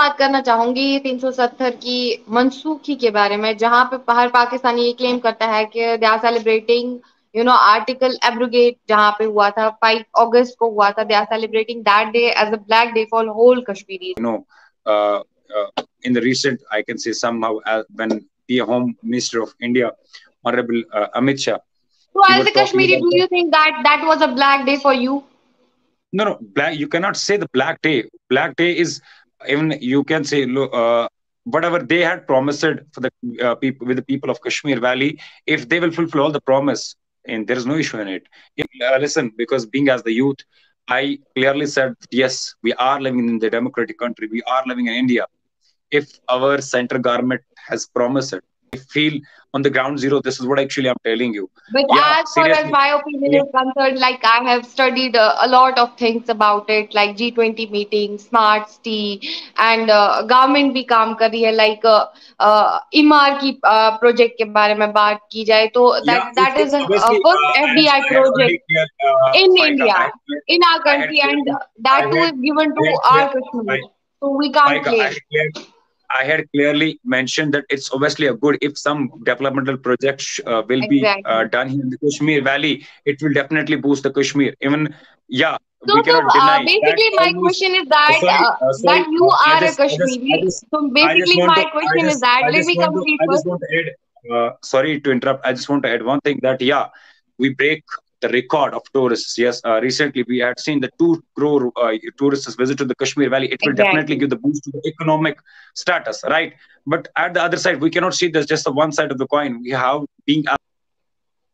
बात करना चाहूँगी तीन सौ सत्तर की मनसूखी के बारे में जहाँ पे हर पाकिस्तानी ये क्लेम करता है कि they are celebrating you know article abrogate जहाँ पे हुआ था फाइव अगस्त को हुआ था they are celebrating that day as a black day for whole Kashmiri no in the recent I can say some how when the home minister of India honourable Amit Shah so as a Kashmiri do you think that that was a black day for you No, no, black, you cannot say the black day. Black day is uh, even you can say uh, whatever they had promised for the uh, people with the people of kashmir valley if they will fulfill all the promise and there is no issue in it. If- uh, listen because being as the youth i clearly said yes we are living in the democratic country. We are living in india. If our central government has promised it feel on the ground zero this is what actually i'm telling you. But yeah, as far as my opinion yeah. is concerned like i have studied uh, a lot of things about it like g20 meeting smart city, and uh, government bhi kaam kar rahi hai like uh, uh, Emaar ki uh, project ke bare mein baat ki jaye. To that yeah, that is a first uh, fdi project uh, in india in our country and that too is given to our community so we can't claim. I had clear, I had clearly mentioned that it's obviously a good if some developmental projects uh, will be uh, done here in the Kashmir Valley, it will definitely boost the Kashmir. Even yeah, So, we cannot uh, deny basically, my almost. question is that sorry, uh, uh, sorry. that you are a just, I just, I Kashmiri. just, So basically, my to, question is that let me to, complete first. to add. Uh, sorry to interrupt. I just want to add one thing that yeah, we break the record of tourists. Yes, uh, recently we had seen the two crore uh, tourists visit to the Kashmir Valley. It will definitely give the boost to the economic status, right? But at the other side, we cannot see there's just the one side of the coin. We have being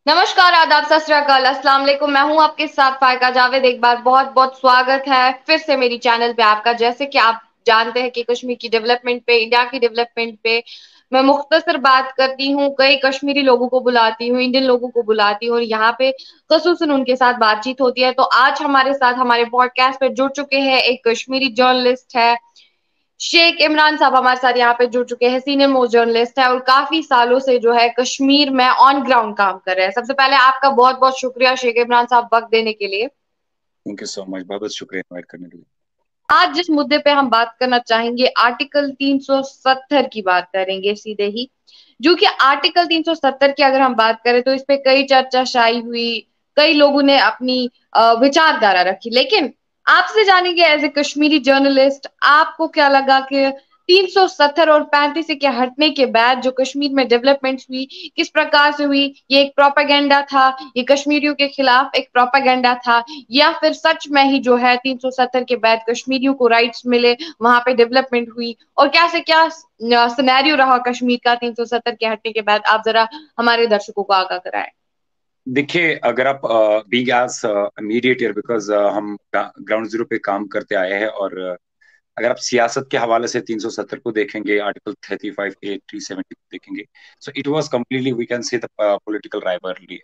नमस्कार आदाब सत श्री अकाल अस्सलाम वालेकुम मैं हूँ आपके साथ फायका जावेद एक बार बहुत बहुत स्वागत है फिर से मेरी चैनल पे आपका जैसे कि आप जानते हैं कि कश्मीर की डेवलपमेंट पे इंडिया की डेवलपमेंट पे मैं मुख्तसर बात करती हूँ, कई कश्मीरी लोगों को बुलाती हूँ, इंडियन लोगों को बुलाती हूँ और यहाँ पे खसूसन उनके साथ बातचीत होती है। तो आज हमारे साथ, हमारे पॉडकास्ट पर जुड़ चुके हैं एक कश्मीरी जर्नलिस्ट है, शेख इमरान साहब हमारे साथ यहाँ पे जुड़ चुके हैं सीनियर मोस्ट जर्नलिस्ट है और काफ़ी सालों से जो है कश्मीर में ऑन ग्राउंड काम कर रहे हैं। सबसे पहले आपका बहुत बहुत शुक्रिया शेख इमरान साहब वक्त देने के लिए। थैंक यू सो मच बहुत बहुत शुक्रिया करने के लिए। आज जिस मुद्दे पे हम बात करना चाहेंगे आर्टिकल 370 की बात करेंगे सीधे ही। जो कि आर्टिकल 370 की अगर हम बात करें तो इस पे कई चर्चा शाई हुई, कई लोगों ने अपनी विचारधारा रखी। लेकिन आपसे जानेंगे एज ए कश्मीरी जर्नलिस्ट आपको क्या लगा कि 370 और 35 के हटने के बाद जो कश्मीर में डेवलपमेंट हुई, किस प्रकार से हुई, ये एक प्रोपागेंडा था, ये कश्मीरियों के खिलाफ एक प्रोपागेंडा था, या फिर सच में ही जो है 370 के बाद कश्मीरियों को राइट्स मिले, वहाँ पे डेवलपमेंट हुई, और क्या से क्या सिनेरियो रहा कश्मीर का 370 के हटने के बाद? आप जरा हमारे दर्शकों को आगाह कराएँ। देखिए, अगर आप बीइंग एज मीडिएटर बिकॉज़ हम ग्राउंड ज़ीरो पे काम करते आए हैं और अगर आप सियासत के हवाले से 370 को देखेंगे आर्टिकल 35 ए 370 को देखेंगे so it was completely we can say the political rivalry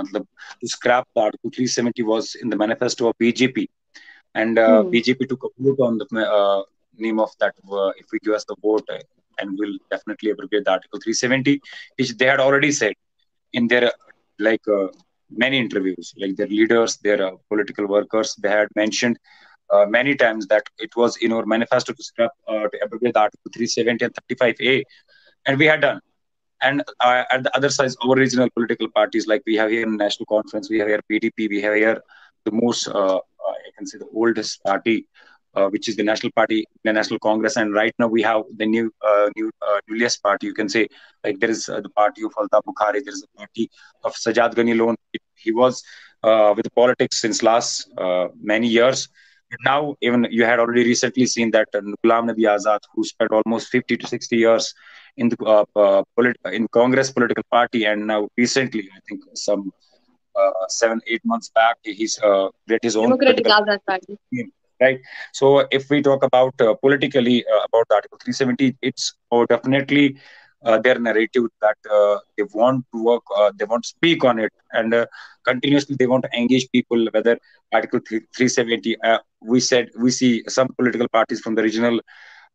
मतलब to scrap the article 370 was in the manifesto of BJP and uh, Hmm. BJP took a vote on the uh, name of that. Uh, if we give us the vote, uh, and we'll definitely abrogate the Article 370, which they had already said in their uh, like uh, many interviews, like their leaders, their uh, political workers, they had mentioned uh, many times that it was in our manifesto to scrap uh, to abrogate Article 370 and 35A, and we had done. And uh, at the other side, our regional political parties, like we have here in National Conference, we have here PDP, we have here the most, uh, uh, I can say, the oldest party, uh, which is the National Party, the National Congress, and right now we have the new, new, newest party. You can say, like there is the party of Altaf Bukhari, there is a party of Sajad Ghani Lone. He was with politics since last many years now even you had already recently seen that uh, Nabi Azad, who spent almost 50 to 60 years in the uh, uh, in Congress political party, and now recently, I think some uh, seven eight months back, he's uh, read his own Democratic Azad Party. Right. So if we talk about uh, politically uh, about Article 370, it's oh, definitely their narrative that uh, they want to work, uh, they want to speak on it, and uh, continuously they want to engage people. Whether Article 3- 370, uh, we said we see some political parties from the regional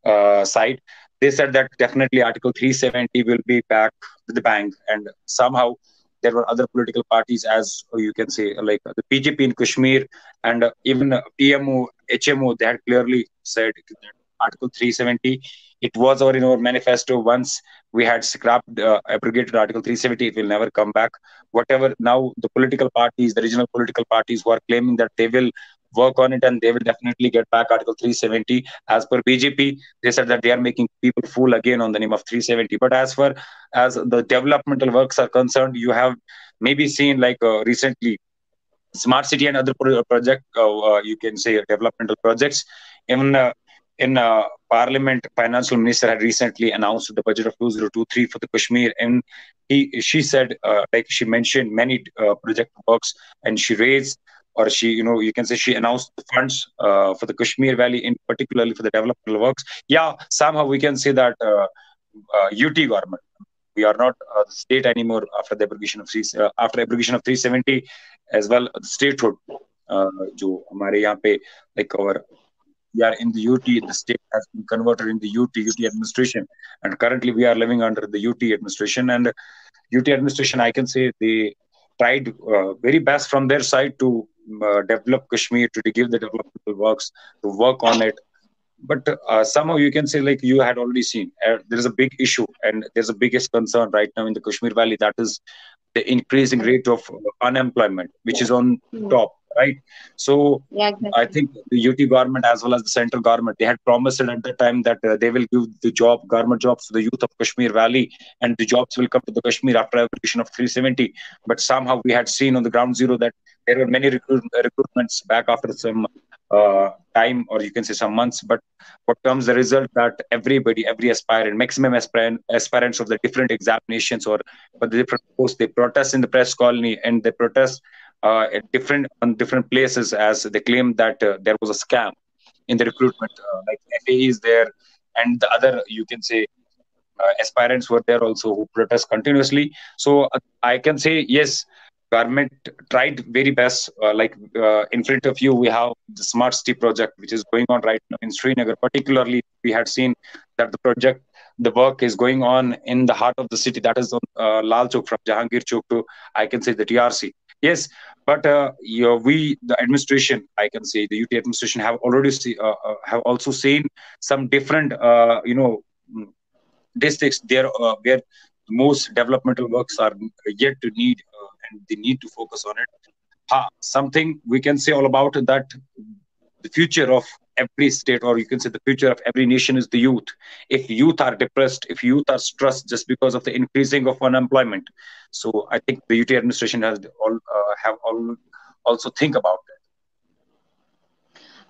uh, side. They said that definitely Article 370 will be back with the bank, and somehow there were other political parties, as you can say, like the PGP in Kashmir and uh, even uh, PMO, HMO, they had clearly said that Article 370. It was our in our manifesto once we had scrapped, uh, abrogated Article 370. It will never come back. Whatever now the political parties, the regional political parties who are claiming that they will work on it and they will definitely get back Article 370. As per BJP, they said that they are making people fool again on the name of 370. But as far as the developmental works are concerned, you have maybe seen like uh, recently smart city and other pro- project uh, uh, you can say developmental projects even in uh, parliament financial minister had recently announced the budget of 2023 for the kashmir and he she said uh, like she mentioned many uh, project works and she raised or she you know you can say she announced the funds for the kashmir valley in particularly for the developmental works yeah somehow we can say that ut government we are not a state anymore after the abrogation of uh, after abrogation of 370 as well statehood uh, जो हमारे यहाँ पे like our we are in the UT the state has been converted in the UT UT administration. And currently we are living under the UT administration. And UT administration I can say they tried uh, very best from their side to uh, develop Kashmir to, to give the developmental works to work on it. But uh, somehow you can say like you had already seen uh, there is a big issue and there's a biggest concern right now in the kashmir valley. That is the increasing rate of unemployment which is on mm. top right? So yeah, exactly. i think the ut government as well as the central government they had promised at the time that uh, they will give the job government jobs to the youth of kashmir valley and the jobs will come to the kashmir after application of 370 but somehow we had seen on the ground zero that there were many recruit, recruitments back after some uh, time or you can say some months. But what comes the result that everybody every aspirant maximum aspirant aspirants of the different examinations or for the different posts they protest in the press colony and they protest uh, at different on different places as they claim that uh, there was a scam in the recruitment uh, like FAE is there and the other you can say uh, aspirants were there also who protest continuously so uh, i can say yes government tried very best. Uh, like in front of you, we have the smart city project, which is going on right now in Srinagar. Particularly, we had seen that the project, the work is going on in the heart of the city. That is on uh, Lal Chowk from Jahangir Chowk to, I can say, the TRC. Yes, but uh, know, we, the administration, I can say, the UT administration have already see, uh, uh, have also seen some different, uh, you know, districts there where most developmental works are yet to need and they need to focus on it. Ha, something we can say all about that the future of every state, or you can say the future of every nation is the youth. If youth are depressed, if youth are stressed just because of the increasing of unemployment, so I think the UT administration has all uh, have all also think about it.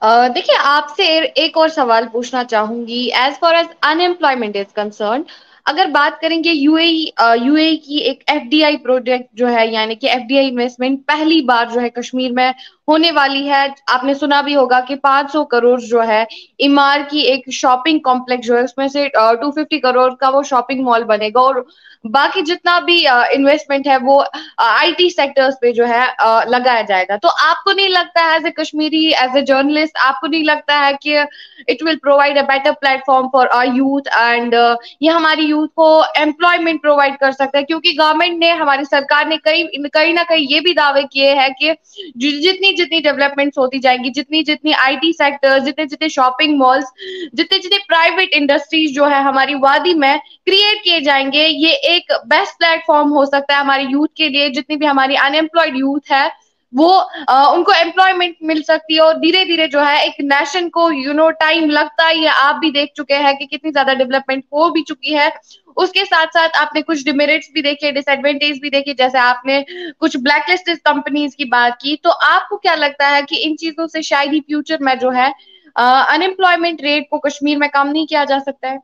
Uh, देखिए आपसे एक और सवाल पूछना चाहूँगी as far as unemployment is concern अगर बात करेंगे यूएई यूएई की एक एफडीआई प्रोजेक्ट जो है यानी कि एफडीआई इन्वेस्टमेंट पहली बार जो है कश्मीर में होने वाली है। आपने सुना भी होगा कि 500 करोड़ जो है, इमार की एक शॉपिंग कॉम्प्लेक्स जो है, उसमें से 250 करोड़ का वो शॉपिंग मॉल बनेगा और बाकी जितना भी इन्वेस्टमेंट है वो आईटी सेक्टर्स पे जो है लगाया जाएगा। तो आपको नहीं लगता है as a Kashmiri as a journalist आपको नहीं लगता है कि it will provide a better platform for our youth and ये हमारी यूथ को एम्प्लॉयमेंट प्रोवाइड कर सकता है? क्योंकि गवर्नमेंट ने, हमारी सरकार ने कई, कहीं ना कहीं ये भी दावे किए हैं कि जितनी जितनी डेवलपमेंट होती जाएँगी, जितनी जितनी आईटी सेक्टर्स जितने जितने शॉपिंग मॉल्स जितने जितने प्राइवेट इंडस्ट्रीज़ जो है हमारी वादी में क्रिएट किए जाएँगे, ये एक बेस्ट प्लेटफॉर्म हो सकता है हमारे यूथ के लिए, जितनी भी हमारी अनएम्प्लॉयड यूथ है वो आ, उनको एम्प्लॉयमेंट मिल सकती है और धीरे धीरे जो है एक नेशन को यू नो टाइम लगता ही है। आप भी देख चुके हैं कि कितनी ज़्यादा डेवलपमेंट हो भी चुकी है। उसके साथ साथ आपने कुछ डिमेरिट्स भी देखे डिसएडवांटेज भी देखे जैसे आपने कुछ ब्लैकलिस्टेड कंपनीज़ की बात की। तो आपको क्या लगता है कि इन चीज़ों से शायद ही फ्यूचर में जो है अनएम्प्लॉयमेंट रेट को कश्मीर में कम नहीं किया जा सकता है?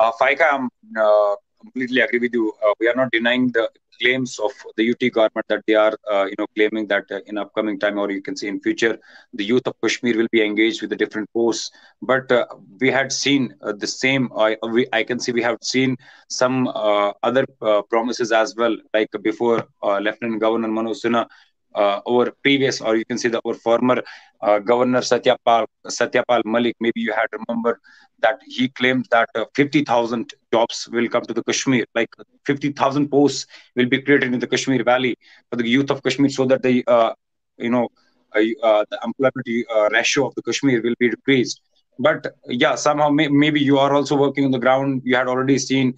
uh, completely agree with you. Uh, we are not denying the claims of the UT government that they are, uh, you know, claiming that uh, in upcoming time or you can see in future, the youth of Kashmir will be engaged with the different posts. But uh, we had seen the same. I, we, I can see we have seen some other promises as well, like before Lieutenant Governor Manoj Sinha uh, our previous, or you can say the our former uh, governor Satyapal Satyapal Malik. Maybe you had remembered that he claimed that uh, 50,000 jobs will come to the Kashmir, like 50,000 posts will be created in the Kashmir Valley for the youth of Kashmir, so that the uh, you know uh, the employment uh, ratio of the Kashmir will be decreased. but yeah somehow may, maybe you are also working on the ground you had already seen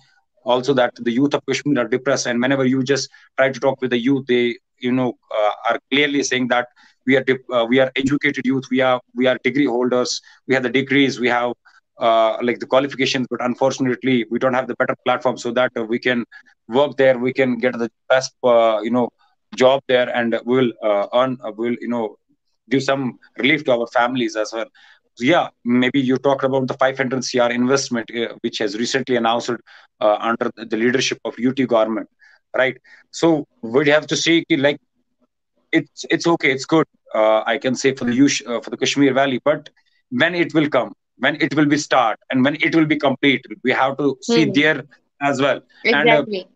also that the youth of kashmir are depressed and whenever you just try to talk with the youth they you know uh, are clearly saying that we are uh, we are educated youth we are we are degree holders we have the degrees we have uh, like the qualifications but unfortunately we don't have the better platform so that uh, we can work there we can get the best uh, you know job there and we'll uh, earn we'll you know give some relief to our families as well. So yeah, maybe you talked about the 500 CR investment, which has recently announced under the leadership of UT government, right? So we have to see, like, it's it's okay, it's good. Uh, I can say for the uh, for the Kashmir Valley, but when it will come, when it will be start, and when it will be complete, we have to see hmm. there as well. Exactly.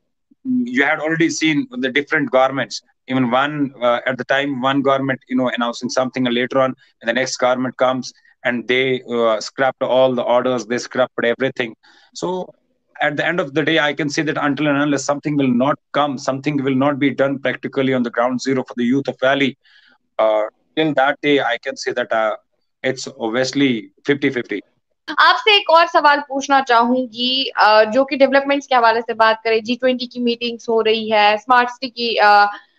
And you had already seen the different governments even one uh, at the time one government you know announcing something and later on and the next government comes and they uh, scrapped all the orders they scrapped everything so at the end of the day i can say that until and unless something will not come something will not be done practically on the ground zero for the youth of valley uh, till that day i can say that uh, it's obviously 50 50 आपसे एक और सवाल पूछना चाहूँगी जो कि developments के हवाले से बात करें जी ट्वेंटी की मीटिंग्स हो रही है स्मार्ट सिटी की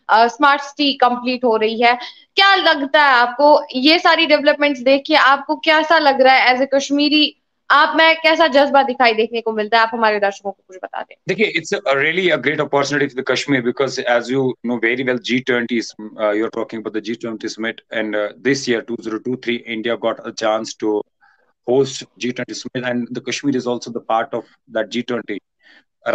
स्मार्ट सिटी कंप्लीट हो रही है क्या लगता है आपको ये सारी डेवलपमेंट्स देख के आपको कैसा लग रहा है एज ए कश्मीरी आप में कैसा जज्बा दिखाई देखने को मिलता है आप हमारे दर्शकों को कुछ बता दें देखिए it's really a great opportunity for the Kashmir because as you know very well G20 you are talking about the G20 summit and uh, this year 2023 India got a chance to host G20 summit and the Kashmir is also the part of that G20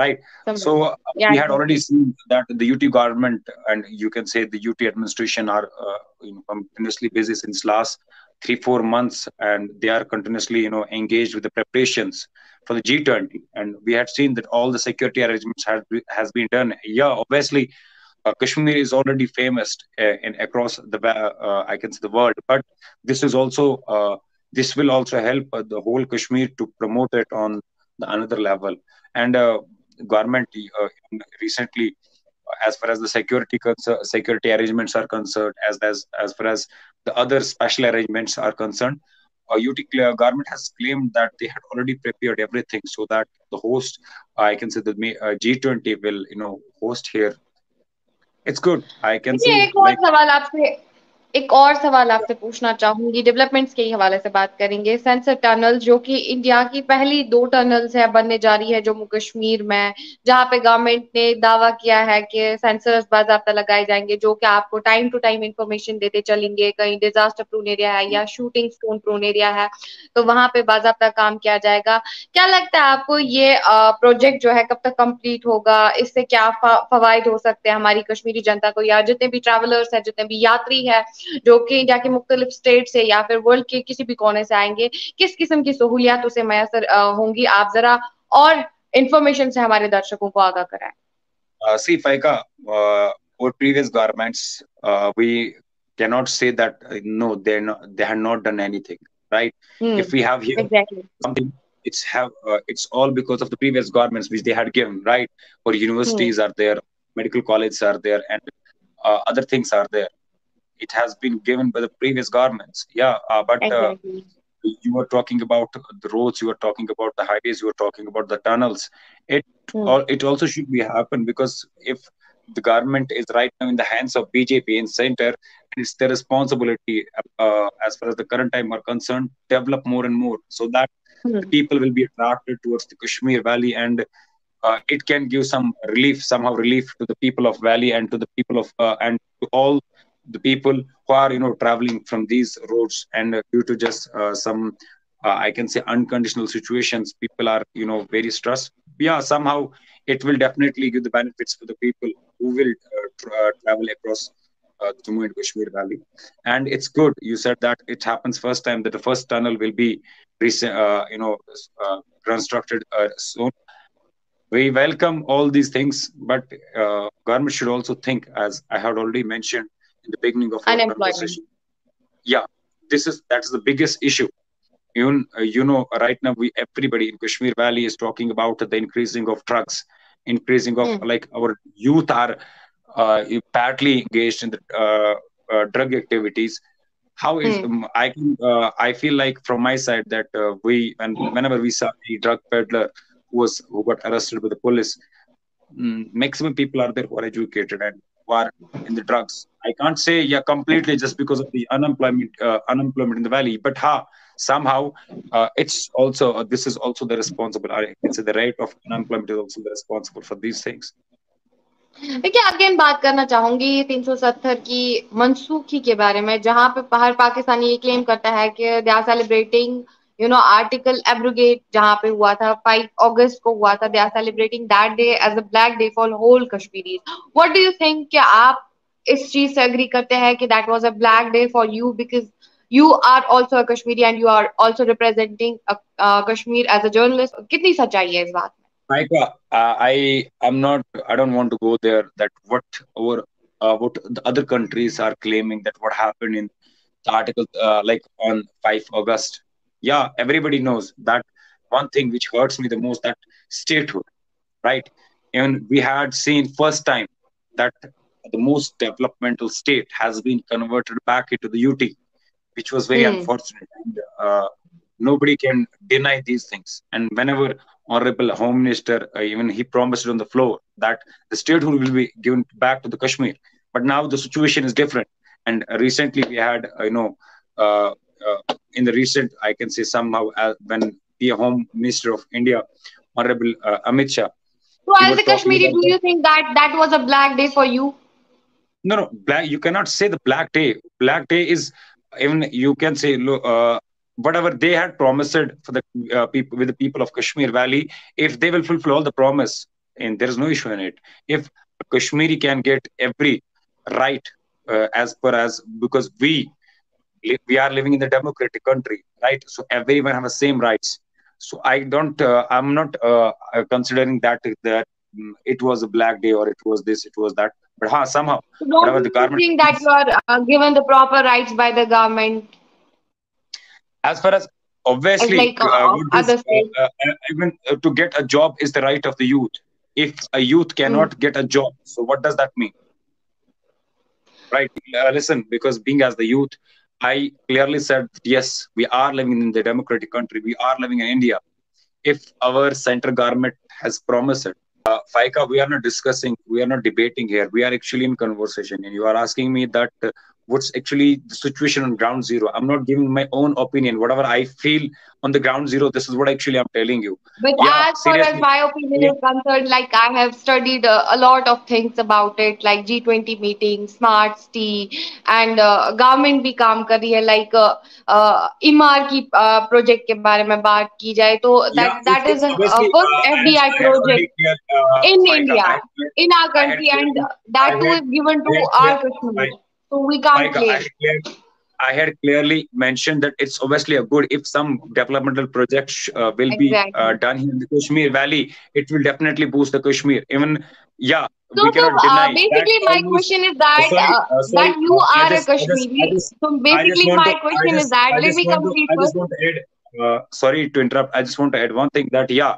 right so uh, yeah, we had already seen that the ut government and you can say the ut administration are uh, you know, continuously busy since last three four months and they are continuously you know engaged with the preparations for the g20 and we had seen that all the security arrangements has, has been done. Yeah obviously uh, kashmir is already famous uh, in across the uh, i can say the world. But this is also uh, this will also help the whole kashmir to promote it on the another level. And government uh, recently as far as the security security arrangements are concerned as as as far as the other special arrangements are concerned uh, UT government has claimed that they had already prepared everything so that the host I can say the uh, G20 will you know host here. It's good. I can see like, एक और सवाल आपसे पूछना चाहूँगी। Developments के ही हवाले से बात करेंगे। सेंसर टनल जो कि इंडिया की पहली दो टनल्स है, बनने जा रही है जम्मू कश्मीर में, जहाँ पे गवर्नमेंट ने दावा किया है कि सेंसर्स बाजाबता लगाए जाएँगे, जो कि आपको टाइम टू टाइम इंफॉर्मेशन देते चलेंगे। कहीं डिजास्टर प्रोन एरिया है या शूटिंग स्टोन प्रोन एरिया है तो वहाँ पे बाजाबता काम किया जाएगा। क्या लगता है आपको ये प्रोजेक्ट जो है, कब तक कंप्लीट होगा? इससे क्या फवायद हो सकते हैं हमारी कश्मीरी जनता को? या जितने भी ट्रेवलर्स है, जितने भी यात्री है जो कि इंडिया के मुख्तलिफ़ स्टेट से या फिर वर्ल्ड के किसी भी कोने से आएँगे किस किस्म की सहूलियात उसे मैसर होंगी आप जरा और इंफॉर्मेशन से हमारे दर्शकों को आगाह कराएँ। सी फाइका और previous governments we can not say that no they they have not done anything right if we have here something it's have it's all because of the previous governments which they had given right और universities are there medical colleges are there and other things are there it has been given by the previous governments. Yeah, uh, but uh, you were talking about the roads, you were talking about the highways, you were talking about the tunnels. It mm. it also should be happen because if the government is right now in the hands of BJP in center, and it's their responsibility uh, as far as the current time are concerned, develop more and more so that mm. the people will be attracted towards the Kashmir Valley and uh, it can give some relief, somehow relief to the people of Valley and to the people of uh, and to all the people who are you know traveling from these roads and uh, due to just uh, some uh, i can say unconditional situations people are you know very stressed yeah somehow it will definitely give the benefits for the people who will uh, tra- travel across uh, Jammu and Kashmir Valley, and it's good. You said that it happens first time that the first tunnel will be, uh, you know, uh, constructed uh, soon. We welcome all these things, but uh, government should also think, as I had already mentioned, in the beginning of our conversation. Yeah, this is that's the biggest issue. You, uh, you know, right now we everybody in Kashmir Valley is talking about the increasing of drugs, increasing of mm. like our youth are uh, badly engaged in the uh, uh, drug activities. how is Hmm. um, I can uh, I feel like from my side that uh, we and whenever we saw the drug peddler who was who got arrested by the police, mm, maximum people are there who are educated and are in the drugs. I can't say yeah completely just because of the unemployment uh, unemployment in the valley, but ha somehow uh, it's also uh, this is also the responsible. I can say the rate of unemployment is also the responsible for these things. देखिए again बात करना चाहूँगी 370 की मनसूखी के बारे में जहाँ पे हर पाकिस्तानी ये क्लेम करता है कि they are celebrating you know article abrogate जहाँ पे हुआ था 5 अगस्त को हुआ था they are celebrating that day as a black day for whole Kashmiri what do you think कि आप इस चीज़ से एग्री करते हैं कि that was a black day for you because also a Kashmiri and you are also representing a, uh, Kashmir as a journalist. कितनी सच्चाई है इस बात में? Maika, uh, I am not. I don't want to go there. That what our uh, what the other countries are claiming that what happened in the article, uh, like on 5 August. Yeah, everybody knows that one thing which hurts me the most that statehood, right? And we had seen first time that the most developmental state has been converted back into the UT, which was very Hmm. unfortunate. And uh, nobody can deny these things. And whenever Honorable Home Minister, uh, even he promised on the floor that the statehood will be given back to the Kashmir. But now the situation is different. And uh, recently we had, uh, you know, uh, uh, in the recent, I can say somehow uh, when the Home Minister of India, Honorable uh, Amit Shah, So as a Kashmiri, do you think that that was a black day for you? no no black you cannot say the black day black day is even you can say uh, whatever they had promised for the uh, people with the people of kashmir valley if they will fulfill all the promise and there is no issue in it if kashmiri can get every right uh, as per as because we we are living in the democratic country right? So everyone have the same rights. So i don't uh, i'm not uh, uh, considering that that mm, it was a black day or it was this it was that. But huh, somehow So don't whatever the government think that you are uh, given the proper rights by the government? As far as obviously like uh, uh, of what other is, states? uh, even to get a job is the right of the youth. If a youth cannot get a job so what does that mean? Right uh, listen because being as the youth i clearly said yes we are living in the democratic country. We are living in india. If our central government has promised it uh, Faika, we are not discussing, we are not debating here. We are actually in conversation, and you are asking me that uh, what's actually the situation on ground zero. I'm not giving my own opinion. Whatever I feel on the ground zero, this is what actually I'm telling you. But Yeah, as far as seriously. my opinion Yeah. is concerned, like I have studied uh, a lot of things about it, like G20 meetings, smart city, and uh, government भी काम कर रही है, like uh, uh, इमार की uh, project के बारे में बात की जाए तो Yeah, that that if- is a, a obviously, first uh, I had- FDI I had already project clear, uh, in Faika, India, I had- in our I had country, and clearly- that I too had- is given to I had our clear- Kashmir. I- So we can't Faika, I had I had clearly mentioned that it's obviously a good if some developmental projects uh, will be uh, done here in the Kashmir Valley, it will definitely boost the Kashmir. Even yeah, So, we so cannot deny. uh, basically, that my question is that Sorry, uh, uh, sorry, that you are just- a I just- I Kashmiri. just- so basically, my to- question is that let me to- complete just first. to add. Uh, sorry to interrupt. I just want to add one thing that yeah,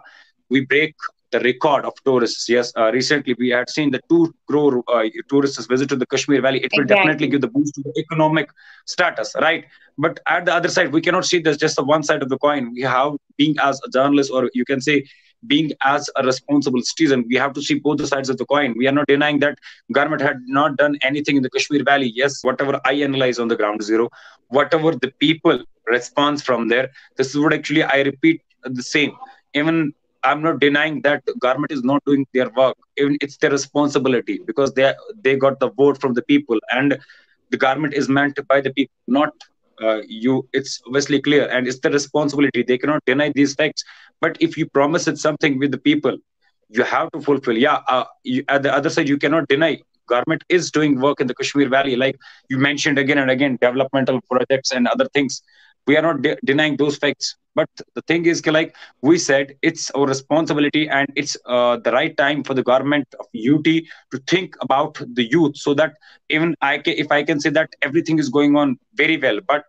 we break the record of tourists. Yes, uh, recently we had seen the two crore uh, tourists visited the Kashmir Valley. It will Exactly. definitely give the boost to the economic status, right? But at the other side, we cannot see this just the one side of the coin. We have being as a journalist, or you can say being as a responsible citizen, we have to see both the sides of the coin. We are not denying that government had not done anything in the Kashmir Valley. Yes, whatever I analyze on the ground zero, whatever the people response from there, this is what actually I repeat the same. Even I'm not denying that the government is not doing their work. It's their responsibility because they they got the vote from the people, and the government is meant by the people, not uh, you. It's obviously clear, and it's the responsibility. They cannot deny these facts. But if you promise it something with the people, you have to fulfill. Yeah, uh, you, at the other side, you cannot deny. Government is doing work in the Kashmir Valley, like you mentioned again and again, developmental projects and other things. We are not de- denying those facts. But the thing is, like we said, it's our responsibility and it's uh, the right time for the government of UT to think about the youth, so that even I can, if I can say that everything is going on very well, but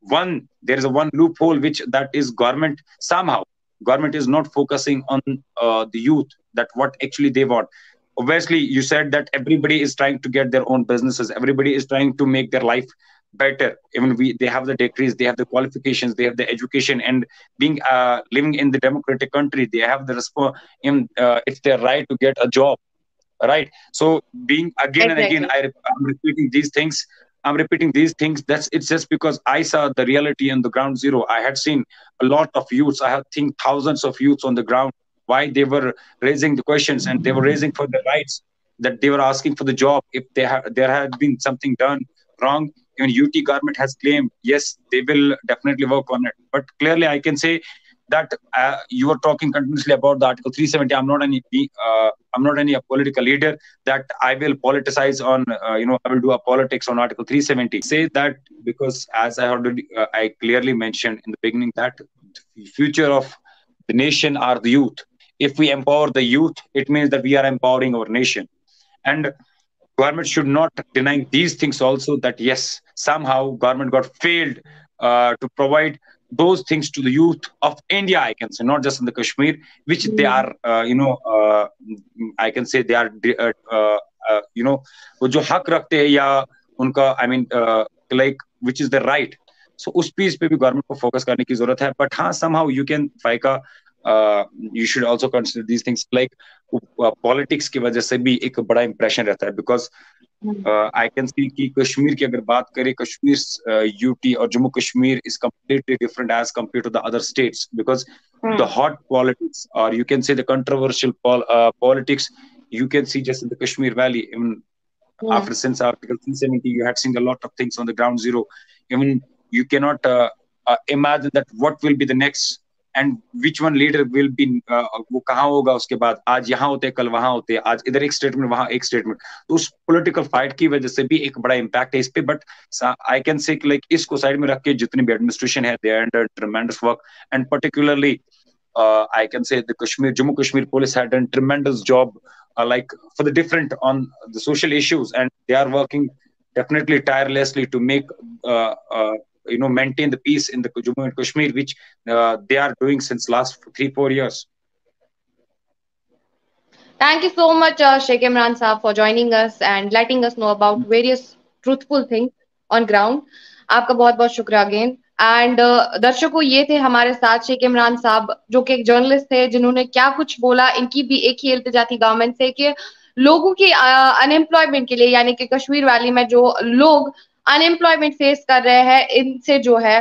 one there is a one loophole which that is government somehow government is not focusing on uh, the youth that what actually they want obviously you said that everybody is trying to get their own businesses everybody is trying to make their life better. Even we they have the degrees they have the qualifications they have the education and being uh, living in the democratic country they have the response in uh, it's their right to get a job right? So being again exactly. and again I, i'm repeating these things i'm repeating these things that's it's just because i saw the reality on the ground zero. I had seen a lot of youths i had seen thousands of youths on the ground why they were raising the questions and they were raising for the rights that they were asking for the job if they had there had been something done wrong. Even ut government has claimed yes they will definitely work on it. But clearly i can say that uh, you are talking continuously about the article 370 i'm not any uh, i'm not any political leader that i will politicize on uh, you know i will do a politics on article 370 say that because as i already uh, i clearly mentioned in the beginning that the future of the nation are the youth. If we empower the youth it means that we are empowering our nation. And government should not denying these things also that yes somehow government got failed uh, to provide those things to the youth of india i can say not just in the kashmir which they hmm. are uh, you know uh, i can say they are you know wo jo rakhte ya unka i mean like which is the right. So us piece pe bhi government ko focus karne ki zarurat hai but ha somehow you can Faika uh, you should also consider these things like politics की वजह से भी एक बड़ा impression रहता है because I can see कि कश्मीर की अगर बात करें कश्मीर यूटी और Jammu Kashmir is completely different as compare to the other because the hot politics और you can see the politics you can see just Kashmir valley even after since article on the ground zero imagine that what will be the next and which one leader will be वो कहाँ होगा उसके बाद आज यहाँ होते कल वहाँ होते आज इधर एक स्टेटमेंट वहाँ एक स्टेटमेंट तो उस पोलिटिकल फाइट की वजह से भी एक बड़ा इम्पैक्ट है इस पे but I can say like इसको साइड में रख के जितनी भी एडमिनिस्ट्रेशन है they under tremendous work and particularly uh, say the Kashmir, Jammu Kashmir police had done tremendous job, uh, like for the different on the social issues, and they are working definitely tirelessly to make uh, uh, you know maintain the peace in the Jammu and Kashmir, which uh, they are doing since last three four years. Thank you so much, uh, Sheikh Imran Saab, for joining us and letting us know about various truthful things on ground. आपका बहुत बहुत शुक्रिया again and uh, दर्शकों ये थे हमारे साथ शेख इमरान साहब जो कि एक जर्नलिस्ट थे जिन्होंने क्या कुछ बोला इनकी भी एक ही इल्तजा थी गवर्नमेंट से कि लोगों की अनएम्प्लॉयमेंट uh, के लिए यानी कि कश्मीर वैली में जो लोग अनएम्प्लॉयमेंट फेस कर रहे हैं इनसे जो है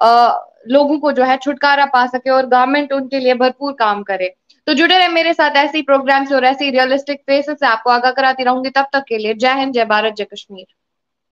आ, लोगों को जो है छुटकारा पा सके और गवर्नमेंट उनके लिए भरपूर काम करे। तो जुड़े रहे मेरे साथ ऐसी प्रोग्राम्स और ऐसी रियलिस्टिक फेसेस से आपको आगाह कराती रहूँगी तब तक के लिए जय हिंद जय भारत जय कश्मीर।